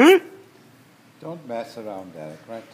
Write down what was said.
Hmm? Don't mess around, Derek, right?